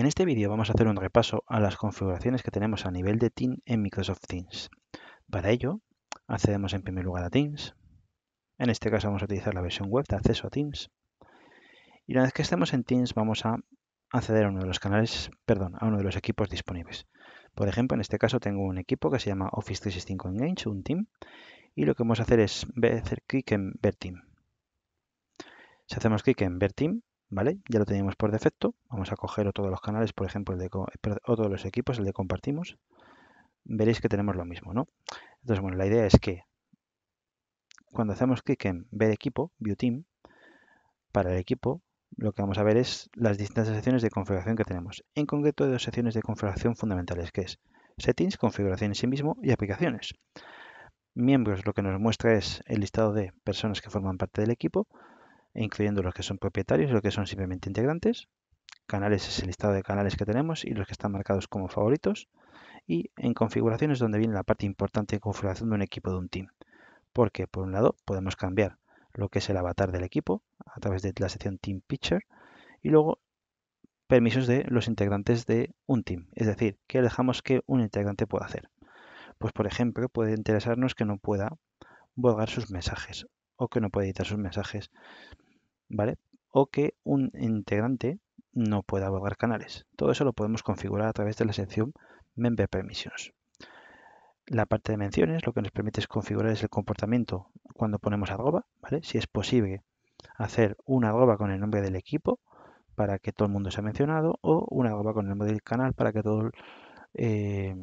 En este vídeo vamos a hacer un repaso a las configuraciones que tenemos a nivel de Team en Microsoft Teams. Para ello, accedemos en primer lugar a Teams. En este caso vamos a utilizar la versión web de acceso a Teams. Y una vez que estemos en Teams vamos a acceder a uno de los canales, perdón, a uno de los equipos disponibles. Por ejemplo, en este caso tengo un equipo que se llama Office 365 Engage, un team, y lo que vamos a hacer es hacer clic en Ver Team. Si hacemos clic en Ver Team, ¿vale? Ya lo tenemos por defecto. Vamos a coger todos los canales, por ejemplo, el de, todos los equipos, el de compartimos. Veréis que tenemos lo mismo, ¿no? Entonces, bueno, la idea es que cuando hacemos clic en Ver Equipo, View Team, para el equipo, lo que vamos a ver es las distintas secciones de configuración que tenemos. En concreto, dos secciones de configuración fundamentales, que es Settings, configuración en sí mismo y aplicaciones. Miembros lo que nos muestra es el listado de personas que forman parte del equipo, incluyendo los que son propietarios y los que son simplemente integrantes. Canales es el listado de canales que tenemos y los que están marcados como favoritos. Y en configuraciones donde viene la parte importante de configuración de un equipo de un team. Porque por un lado podemos cambiar lo que es el avatar del equipo a través de la sección Team Picture y luego permisos de los integrantes de un team, es decir, qué dejamos que un integrante pueda hacer. Pues por ejemplo, puede interesarnos que no pueda borrar sus mensajes o que no puede editar sus mensajes, ¿vale? O que un integrante no pueda borrar canales. Todo eso lo podemos configurar a través de la sección Member Permissions. La parte de menciones lo que nos permite es configurar es el comportamiento cuando ponemos arroba, ¿vale? Si es posible hacer una arroba con el nombre del equipo para que todo el mundo sea mencionado o una arroba con el nombre del canal para que todo eh,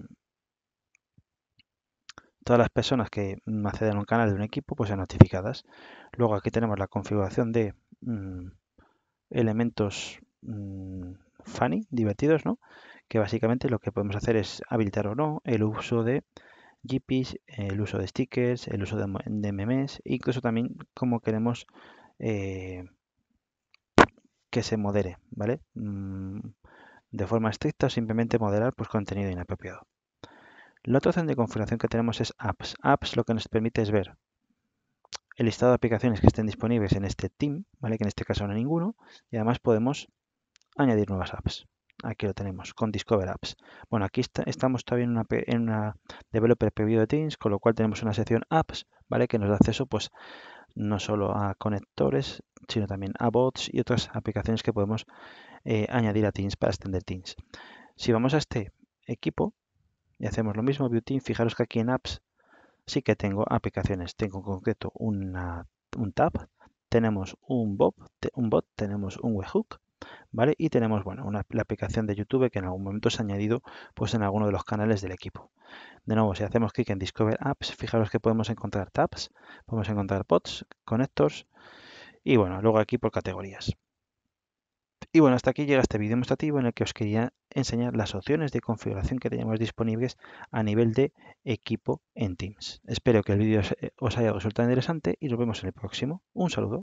todas las personas que acceden a un canal de un equipo pues sean notificadas. Luego aquí tenemos la configuración de mm, elementos mm, funny, divertidos, ¿no? Que básicamente lo que podemos hacer es habilitar o no el uso de GPs, el uso de stickers, el uso de, memes, incluso también como queremos eh, que se modere, ¿vale? Mm, de forma estricta o simplemente moderar pues contenido inapropiado. La otra opción de configuración que tenemos es Apps. Apps lo que nos permite es ver el listado de aplicaciones que estén disponibles en este team, ¿vale? que en este caso no hay ninguno, y además podemos añadir nuevas apps. Aquí lo tenemos, con Discover Apps. Bueno, aquí estamos todavía en una, en Developer Preview de Teams, con lo cual tenemos una sección Apps, ¿vale? Que nos da acceso, pues, no solo a conectores, sino también a bots y otras aplicaciones que podemos eh, añadir a Teams para extender Teams. Si vamos a este equipo, y hacemos lo mismo, Team, Fijaros que aquí en Apps sí que tengo aplicaciones. Tengo en concreto un tab, tenemos un bot, un bot, tenemos un webhook, ¿vale? Y tenemos, bueno, una, la aplicación de YouTube que en algún momento se ha añadido pues en alguno de los canales del equipo. De nuevo, si hacemos clic en Discover Apps, fijaros que podemos encontrar tabs, podemos encontrar bots, connectors y bueno, luego aquí por categorías. Y bueno, hasta aquí llega este vídeo demostrativo en el que os quería enseñar las opciones de configuración que tenemos disponibles a nivel de equipo en Teams. Espero que el vídeo os haya resultado interesante y nos vemos en el próximo. Un saludo.